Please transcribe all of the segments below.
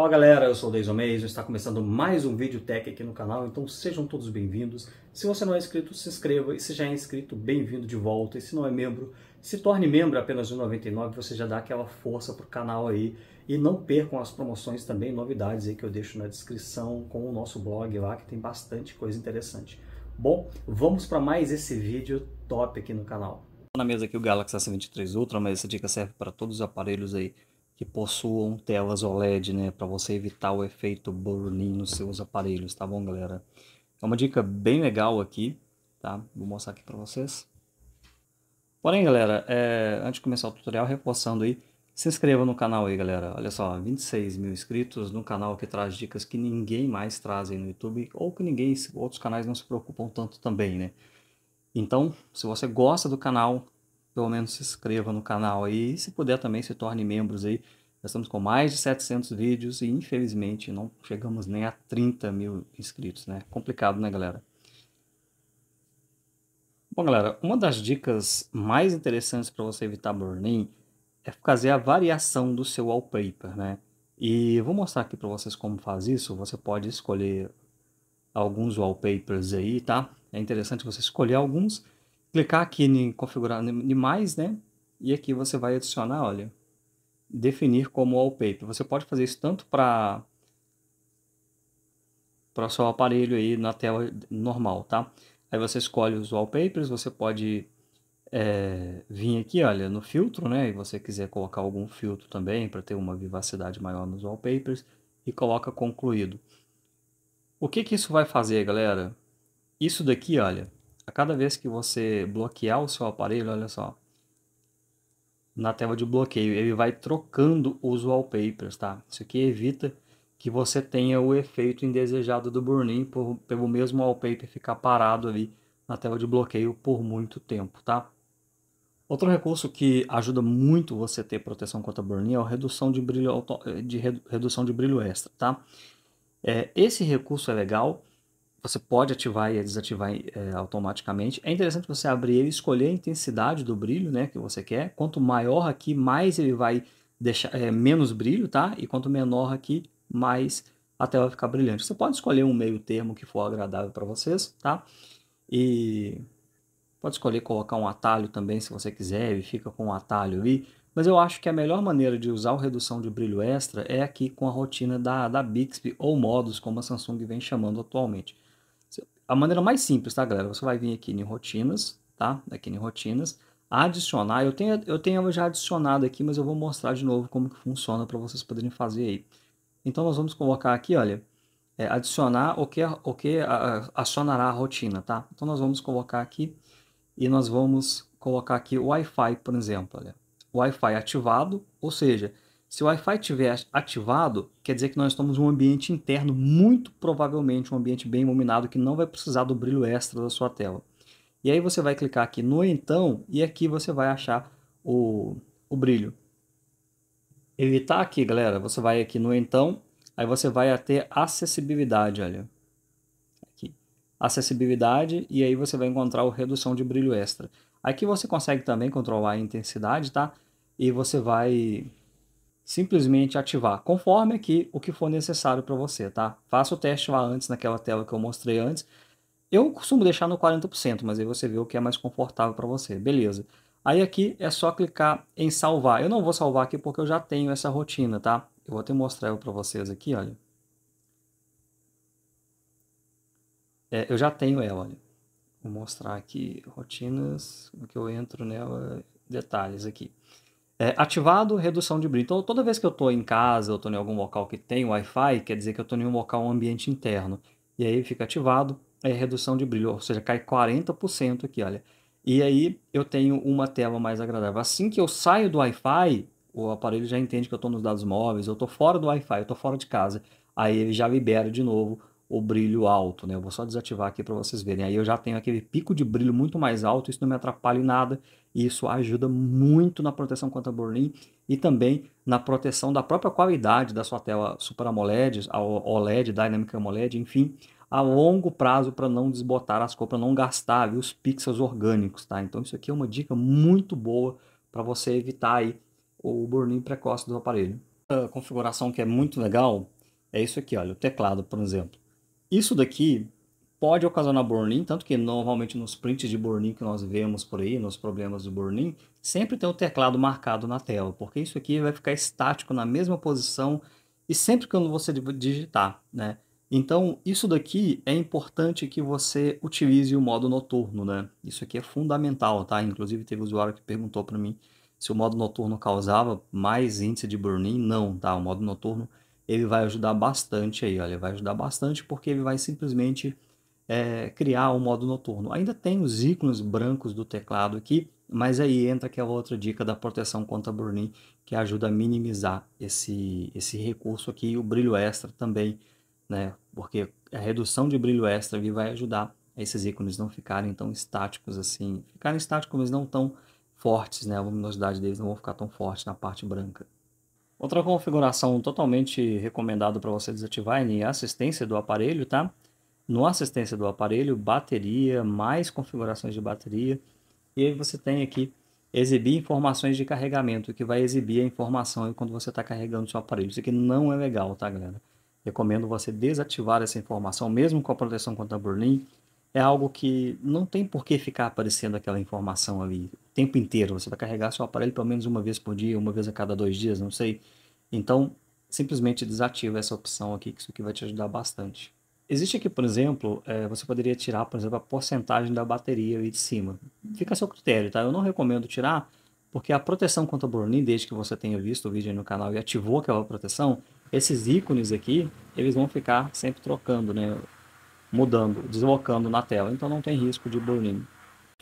Fala galera, eu sou o Deison Mason, está começando mais um vídeo tech aqui no canal, então sejam todos bem-vindos. Se você não é inscrito, se inscreva e se já é inscrito, bem-vindo de volta. E se não é membro, se torne membro apenas de 99, você já dá aquela força pro canal aí. E não percam as promoções também, novidades aí que eu deixo na descrição com o nosso blog lá, que tem bastante coisa interessante. Bom, vamos para mais esse vídeo top aqui no canal. Na mesa aqui o Galaxy S23 Ultra, mas essa dica serve para todos os aparelhos aí que possuam telas OLED, né, para você evitar o efeito burn-in nos seus aparelhos, tá bom, galera? É uma dica bem legal aqui, tá? Vou mostrar aqui para vocês. Porém, galera, é, antes de começar o tutorial, reforçando aí, se inscreva no canal aí, galera. Olha só, 26 mil inscritos no canal que traz dicas que ninguém mais traz aí no YouTube, ou que ninguém, outros canais não se preocupam tanto também, né? Então, se você gosta do canal, pelo menos se inscreva no canal aí. E se puder também se torne membros aí. Nós estamos com mais de 700 vídeos e infelizmente não chegamos nem a 30 mil inscritos, né? Complicado, né, galera? Bom, galera, uma das dicas mais interessantes para você evitar burn-in é fazer a variação do seu wallpaper, né? E eu vou mostrar aqui para vocês como faz isso. Você pode escolher alguns wallpapers aí, tá? É interessante você escolher alguns clicar aqui em configurar em mais, né? E aqui você vai adicionar, olha, definir como wallpaper. Você pode fazer isso tanto para para seu aparelho aí na tela normal, tá? Aí você escolhe os wallpapers, você pode é, vir aqui, olha, no filtro, né? E você quiser colocar algum filtro também para ter uma vivacidade maior nos wallpapers e coloca concluído. O que que isso vai fazer, galera? Isso daqui, olha, a cada vez que você bloquear o seu aparelho, olha só, na tela de bloqueio, ele vai trocando os wallpapers, tá? Isso aqui evita que você tenha o efeito indesejado do burn-in pelo mesmo wallpaper ficar parado ali na tela de bloqueio por muito tempo, tá? Outro recurso que ajuda muito você ter proteção contra burn-in é a redução de brilho, de redução de brilho extra, tá? É, esse recurso é legal você pode ativar e desativar é, automaticamente. É interessante você abrir ele escolher a intensidade do brilho né, que você quer. Quanto maior aqui, mais ele vai deixar é, menos brilho, tá? E quanto menor aqui, mais a tela vai ficar brilhante. Você pode escolher um meio termo que for agradável para vocês, tá? E pode escolher colocar um atalho também, se você quiser, e fica com um atalho ali. Mas eu acho que a melhor maneira de usar o redução de brilho extra é aqui com a rotina da, da Bixby ou modos, como a Samsung vem chamando atualmente. A maneira mais simples, tá, galera? Você vai vir aqui em rotinas, tá? Aqui em rotinas, adicionar. Eu tenho, eu tenho já adicionado aqui, mas eu vou mostrar de novo como que funciona para vocês poderem fazer aí. Então nós vamos colocar aqui, olha, é, adicionar o que, o que acionará a rotina, tá? Então nós vamos colocar aqui e nós vamos colocar aqui o Wi-Fi, por exemplo, olha. Wi-Fi ativado, ou seja, se o Wi-Fi estiver ativado, quer dizer que nós estamos em um ambiente interno, muito provavelmente um ambiente bem iluminado, que não vai precisar do brilho extra da sua tela. E aí você vai clicar aqui no então, e aqui você vai achar o, o brilho. Ele está aqui, galera. Você vai aqui no então, aí você vai até acessibilidade, olha. Aqui. Acessibilidade, e aí você vai encontrar o redução de brilho extra. Aqui você consegue também controlar a intensidade, tá? E você vai simplesmente ativar, conforme aqui o que for necessário para você, tá? Faça o teste lá antes, naquela tela que eu mostrei antes. Eu costumo deixar no 40%, mas aí você vê o que é mais confortável para você, beleza. Aí aqui é só clicar em salvar. Eu não vou salvar aqui porque eu já tenho essa rotina, tá? Eu vou até mostrar para vocês aqui, olha. É, eu já tenho ela, olha. Vou mostrar aqui rotinas, que eu entro nela, detalhes aqui. É, ativado, redução de brilho. Então, toda vez que eu estou em casa, eu estou em algum local que tem Wi-Fi, quer dizer que eu estou em um local, um ambiente interno. E aí fica ativado, é redução de brilho, ou seja, cai 40% aqui, olha. E aí eu tenho uma tela mais agradável. Assim que eu saio do Wi-Fi, o aparelho já entende que eu estou nos dados móveis, eu estou fora do Wi-Fi, eu estou fora de casa. Aí ele já libera de novo o brilho alto, né? Eu vou só desativar aqui para vocês verem. Aí eu já tenho aquele pico de brilho muito mais alto, isso não me atrapalha em nada, e isso ajuda muito na proteção contra burn-in e também na proteção da própria qualidade da sua tela Super AMOLED, a OLED, Dynamic AMOLED, enfim, a longo prazo para não desbotar as cores, para não gastar viu, os pixels orgânicos, tá? Então isso aqui é uma dica muito boa para você evitar aí o burn-in precoce do aparelho. A configuração que é muito legal é isso aqui, olha, o teclado, por exemplo. Isso daqui pode ocasionar burn-in, tanto que normalmente nos prints de burn-in que nós vemos por aí, nos problemas do burn-in, sempre tem o teclado marcado na tela, porque isso aqui vai ficar estático na mesma posição e sempre quando você digitar, né? Então, isso daqui é importante que você utilize o modo noturno, né? Isso aqui é fundamental, tá? Inclusive, teve um usuário que perguntou para mim se o modo noturno causava mais índice de burn-in. Não, tá? O modo noturno, ele vai ajudar bastante aí, olha. Vai ajudar bastante porque ele vai simplesmente é, criar o modo noturno. Ainda tem os ícones brancos do teclado aqui, mas aí entra aquela outra dica da proteção contra burn-in, que ajuda a minimizar esse, esse recurso aqui. E o brilho extra também né? Porque a redução de brilho extra ali vai ajudar esses ícones não ficarem tão estáticos assim, ficarem estáticos, mas não tão fortes, né? A luminosidade deles não vão ficar tão forte na parte branca. Outra configuração totalmente recomendada para você desativar é a assistência do aparelho, tá? No assistência do aparelho, bateria, mais configurações de bateria. E aí você tem aqui exibir informações de carregamento, que vai exibir a informação quando você está carregando o seu aparelho. Isso aqui não é legal, tá, galera? Recomendo você desativar essa informação, mesmo com a proteção contra burn-in. É algo que não tem por que ficar aparecendo aquela informação ali tempo inteiro. Você vai carregar seu aparelho pelo menos uma vez por dia, uma vez a cada dois dias, não sei. Então, simplesmente desativa essa opção aqui, que isso aqui vai te ajudar bastante. Existe aqui, por exemplo, é, você poderia tirar, por exemplo, a porcentagem da bateria ali de cima. Fica a seu critério, tá? Eu não recomendo tirar, porque a proteção contra burn-in, desde que você tenha visto o vídeo aí no canal e ativou aquela proteção, esses ícones aqui, eles vão ficar sempre trocando, né? mudando, deslocando na tela, então não tem risco de burn-in.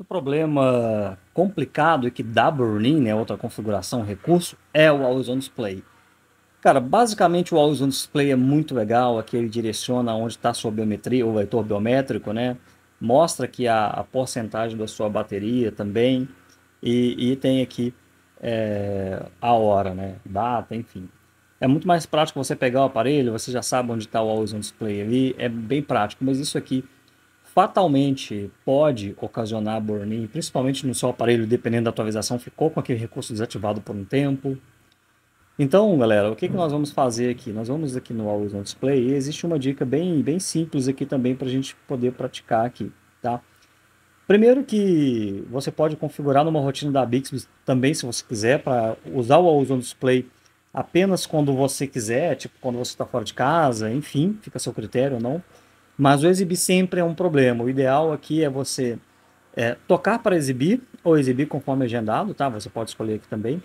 O problema complicado e que dá burn-in, né, outra configuração, recurso, é o Always On Display. Cara, basicamente o Always On Display é muito legal, aqui ele direciona onde está a sua biometria, o leitor biométrico, né? Mostra aqui a, a porcentagem da sua bateria também, e, e tem aqui é, a hora, né? Data, enfim. É muito mais prático você pegar o aparelho, você já sabe onde está o Always On Display ali, é bem prático, mas isso aqui fatalmente pode ocasionar burn-in, principalmente no seu aparelho, dependendo da atualização, ficou com aquele recurso desativado por um tempo. Então, galera, o que, que nós vamos fazer aqui? Nós vamos aqui no Always On Display e existe uma dica bem, bem simples aqui também para a gente poder praticar aqui, tá? Primeiro que você pode configurar numa rotina da Bixby também, se você quiser, para usar o Always On Display apenas quando você quiser, tipo quando você está fora de casa, enfim, fica a seu critério ou não. Mas o exibir sempre é um problema. O ideal aqui é você é, tocar para exibir ou exibir conforme agendado, tá? Você pode escolher aqui também.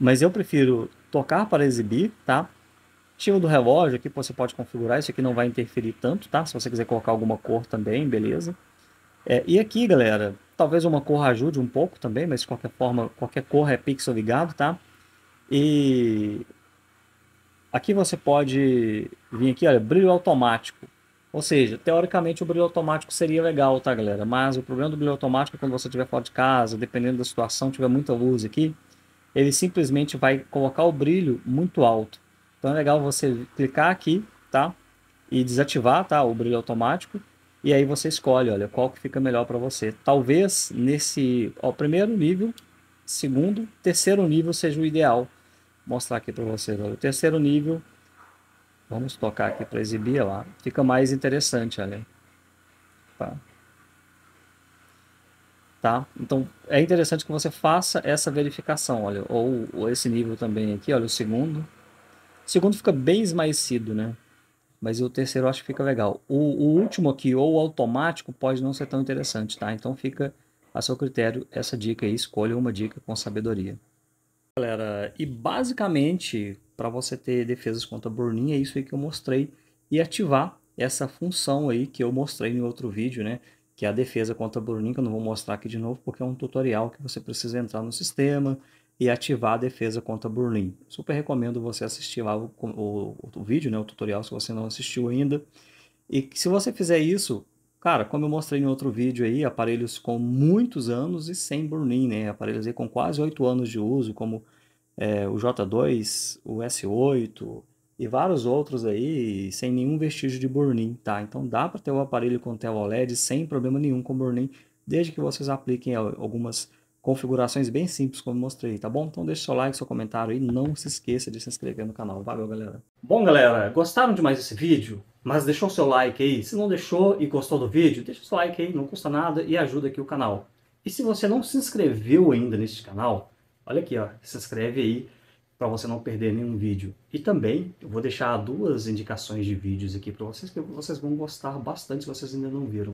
Mas eu prefiro tocar para exibir, tá? Estilo do relógio aqui você pode configurar, isso aqui não vai interferir tanto, tá? Se você quiser colocar alguma cor também, beleza. É, e aqui, galera, talvez uma cor ajude um pouco também, mas de qualquer forma, qualquer cor é pixel ligado, tá? E aqui você pode vir aqui, olha, brilho automático. Ou seja, teoricamente o brilho automático seria legal, tá galera? Mas o problema do brilho automático é quando você estiver fora de casa, dependendo da situação, tiver muita luz aqui, ele simplesmente vai colocar o brilho muito alto. Então é legal você clicar aqui, tá? E desativar, tá? O brilho automático. E aí você escolhe, olha, qual que fica melhor para você. Talvez nesse, ó, primeiro nível segundo, terceiro nível seja o ideal. Vou mostrar aqui para vocês. O terceiro nível, vamos tocar aqui para exibir lá, fica mais interessante, olha. Tá. Tá? Então é interessante que você faça essa verificação, olha, ou, ou esse nível também aqui, olha, o segundo. O segundo fica bem esmaecido, né? Mas o terceiro eu acho que fica legal. O, o último aqui, ou automático, pode não ser tão interessante, tá? Então fica a seu critério essa dica aí, escolha uma dica com sabedoria. Galera, e basicamente, para você ter defesas contra burn-in, é isso aí que eu mostrei, e ativar essa função aí que eu mostrei em outro vídeo, né? Que é a defesa contra burn-in, que eu não vou mostrar aqui de novo, porque é um tutorial que você precisa entrar no sistema e ativar a defesa contra burn-in. Super recomendo você assistir lá o, o, o vídeo, né? O tutorial, se você não assistiu ainda. E se você fizer isso, Cara, como eu mostrei em outro vídeo aí, aparelhos com muitos anos e sem burn-in, né? Aparelhos aí com quase 8 anos de uso, como é, o J2, o S8 e vários outros aí, sem nenhum vestígio de burn-in, tá? Então dá para ter o aparelho com tela OLED sem problema nenhum com burn-in, desde que vocês apliquem algumas configurações bem simples, como mostrei, tá bom? Então deixa seu like, seu comentário e não se esqueça de se inscrever no canal. Valeu, galera! Bom, galera, gostaram demais desse vídeo? Mas deixou seu like aí? Se não deixou e gostou do vídeo, deixa seu like aí, não custa nada e ajuda aqui o canal. E se você não se inscreveu ainda neste canal, olha aqui, ó, se inscreve aí para você não perder nenhum vídeo. E também eu vou deixar duas indicações de vídeos aqui para vocês que vocês vão gostar bastante se vocês ainda não viram.